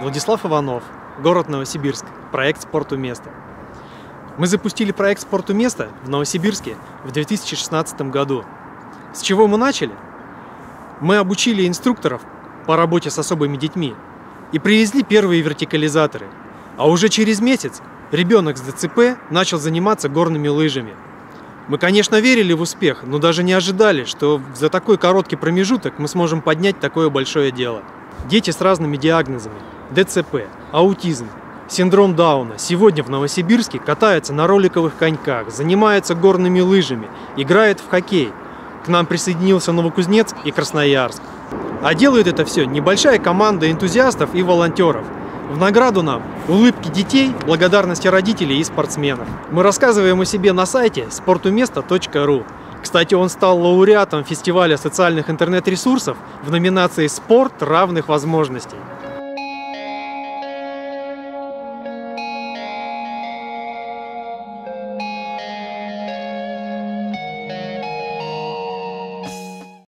Владислав Иванов, город Новосибирск, проект «Спорту место». Мы запустили проект «Спорту место» в Новосибирске в 2016 году. С чего мы начали? Мы обучили инструкторов по работе с особыми детьми и привезли первые вертикализаторы. А уже через месяц ребенок с ДЦП начал заниматься горными лыжами. Мы, конечно, верили в успех, но даже не ожидали, что за такой короткий промежуток мы сможем поднять такое большое дело. Дети с разными диагнозами – ДЦП, аутизм, синдром Дауна – сегодня в Новосибирске катаются на роликовых коньках, занимаются горными лыжами, играют в хоккей. К нам присоединился Новокузнецк и Красноярск. А делает это все небольшая команда энтузиастов и волонтеров. В награду нам улыбки детей, благодарности родителей и спортсменов. Мы рассказываем о себе на сайте спортуместо.ру. Кстати, он стал лауреатом фестиваля социальных интернет-ресурсов в номинации «Спорт равных возможностей».